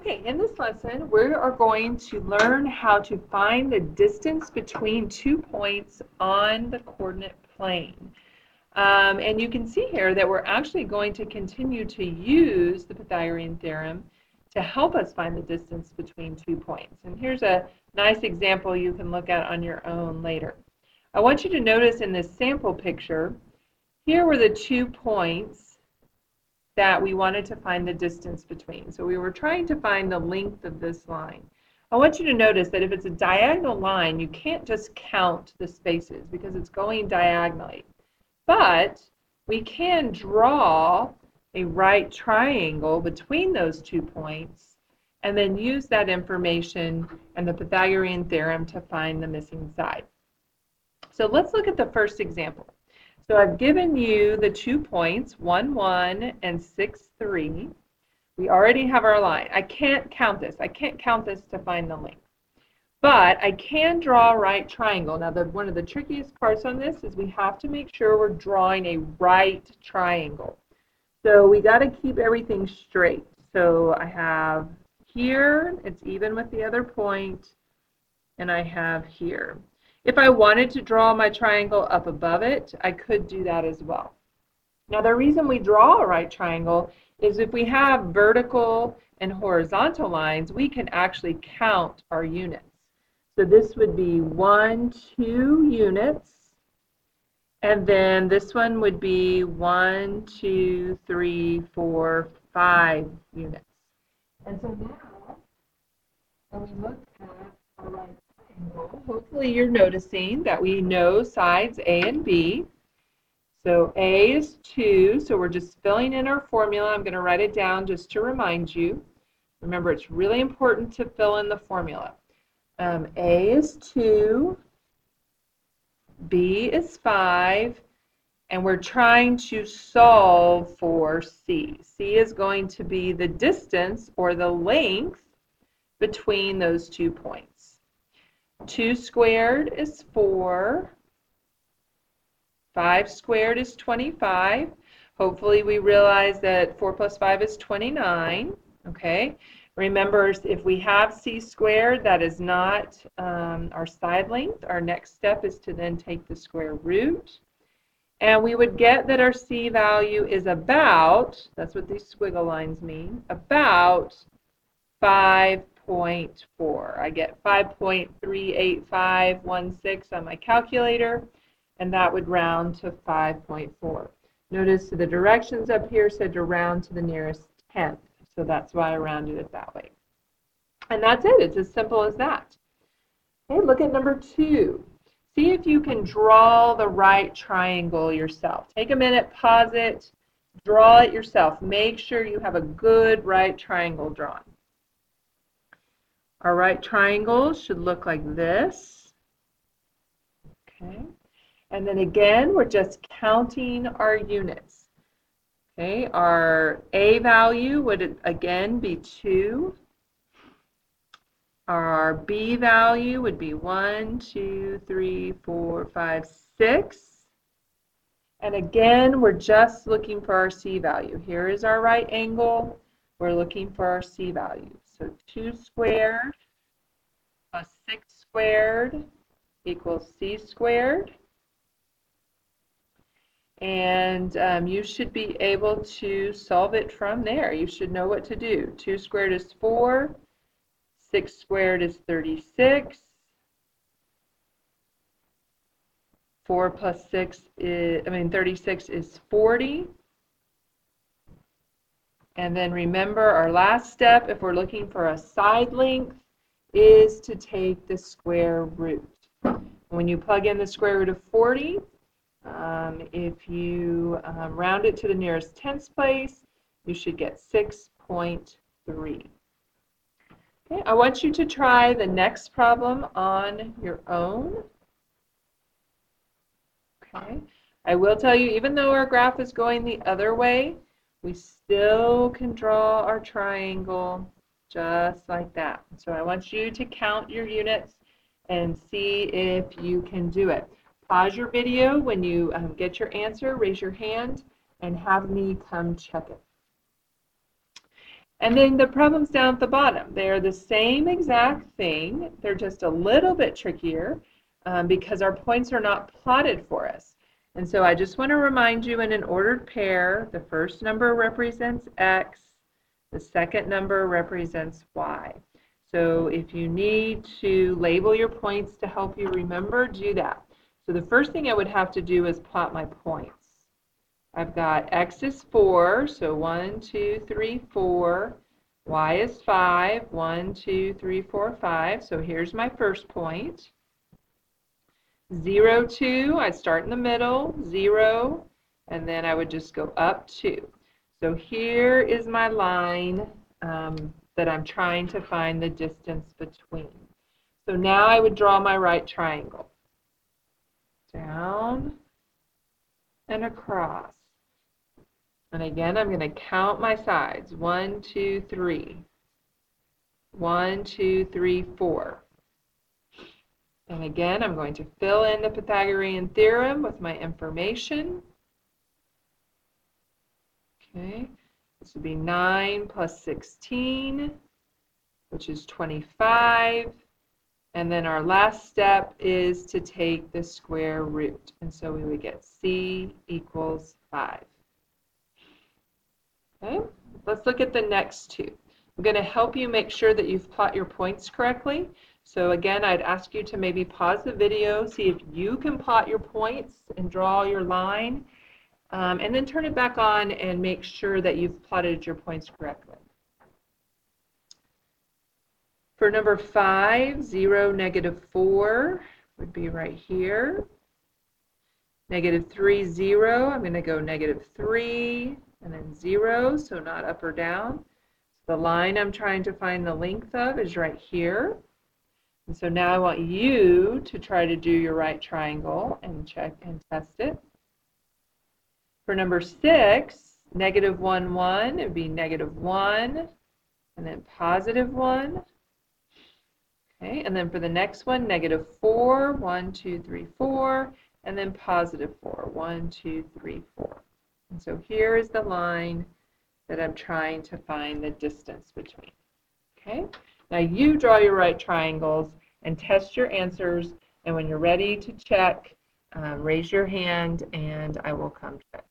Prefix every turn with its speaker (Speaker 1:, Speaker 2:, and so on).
Speaker 1: Okay, in this lesson, we are going to learn how to find the distance between two points on the coordinate plane. Um, and you can see here that we're actually going to continue to use the Pythagorean theorem to help us find the distance between two points. And here's a nice example you can look at on your own later. I want you to notice in this sample picture, here were the two points that we wanted to find the distance between. So we were trying to find the length of this line. I want you to notice that if it's a diagonal line, you can't just count the spaces because it's going diagonally. But we can draw a right triangle between those two points and then use that information and the Pythagorean theorem to find the missing side. So let's look at the first example. So I've given you the two points, 1, 1 and 6, 3. We already have our line. I can't count this. I can't count this to find the length. But I can draw a right triangle. Now, the, one of the trickiest parts on this is we have to make sure we're drawing a right triangle. So we got to keep everything straight. So I have here, it's even with the other point, and I have here. If I wanted to draw my triangle up above it, I could do that as well. Now the reason we draw a right triangle is if we have vertical and horizontal lines, we can actually count our units. So this would be one, two units, and then this one would be one, two, three, four, five units. And so now, when we look at our right Hopefully you're noticing that we know sides A and B. So A is 2, so we're just filling in our formula. I'm going to write it down just to remind you. Remember, it's really important to fill in the formula. Um, A is 2, B is 5, and we're trying to solve for C. C is going to be the distance or the length between those two points. 2 squared is 4. 5 squared is 25. Hopefully we realize that 4 plus 5 is 29. Okay. Remember, if we have c squared, that is not um, our side length. Our next step is to then take the square root. And we would get that our c value is about, that's what these squiggle lines mean, about 5 5.4. I get 5.38516 on my calculator, and that would round to 5.4. Notice the directions up here said to round to the nearest tenth, so that's why I rounded it that way. And that's it. It's as simple as that. Okay, look at number two. See if you can draw the right triangle yourself. Take a minute, pause it, draw it yourself. Make sure you have a good right triangle drawn. Our right triangle should look like this. Okay. And then again, we're just counting our units. Okay, our A value would again be 2. Our B value would be 1, 2, 3, 4, 5, 6. And again, we're just looking for our C value. Here is our right angle. We're looking for our C value. So 2 squared plus 6 squared equals c squared. And um, you should be able to solve it from there. You should know what to do. 2 squared is 4. 6 squared is 36. 4 plus 6 is, I mean, 36 is 40. And then remember our last step, if we're looking for a side length, is to take the square root. When you plug in the square root of 40, um, if you um, round it to the nearest tenths place, you should get 6.3. Okay, I want you to try the next problem on your own. Okay, I will tell you, even though our graph is going the other way, we still can draw our triangle just like that. So I want you to count your units and see if you can do it. Pause your video when you um, get your answer, raise your hand, and have me come check it. And then the problems down at the bottom, they are the same exact thing. They're just a little bit trickier um, because our points are not plotted for us. And so I just want to remind you in an ordered pair, the first number represents x, the second number represents y. So if you need to label your points to help you remember, do that. So the first thing I would have to do is plot my points. I've got x is 4, so 1, 2, 3, 4. y is 5, 1, 2, 3, 4, 5. So here's my first point. 0, 2, I start in the middle, 0, and then I would just go up 2. So here is my line um, that I'm trying to find the distance between. So now I would draw my right triangle. Down and across. And again, I'm going to count my sides. One, two, three. One, two, three, four. And again, I'm going to fill in the Pythagorean theorem with my information. Okay, this would be 9 plus 16, which is 25. And then our last step is to take the square root. And so we would get c equals 5. Okay, let's look at the next two. I'm going to help you make sure that you've plot your points correctly. So again, I'd ask you to maybe pause the video, see if you can plot your points and draw your line, um, and then turn it back on and make sure that you've plotted your points correctly. For number five, zero, negative 4 would be right here. Negative three, zero, I'm going to go negative 3, and then 0, so not up or down. The line I'm trying to find the length of is right here. And so now I want you to try to do your right triangle and check and test it. For number 6, negative 1, 1, it would be negative 1, and then positive 1. Okay, and then for the next one, negative 4, 1, 2, 3, 4, and then positive 4, 1, 2, 3, 4. And so here is the line that I'm trying to find the distance between. Okay, now you draw your right triangles and test your answers. And when you're ready to check, um, raise your hand and I will come check.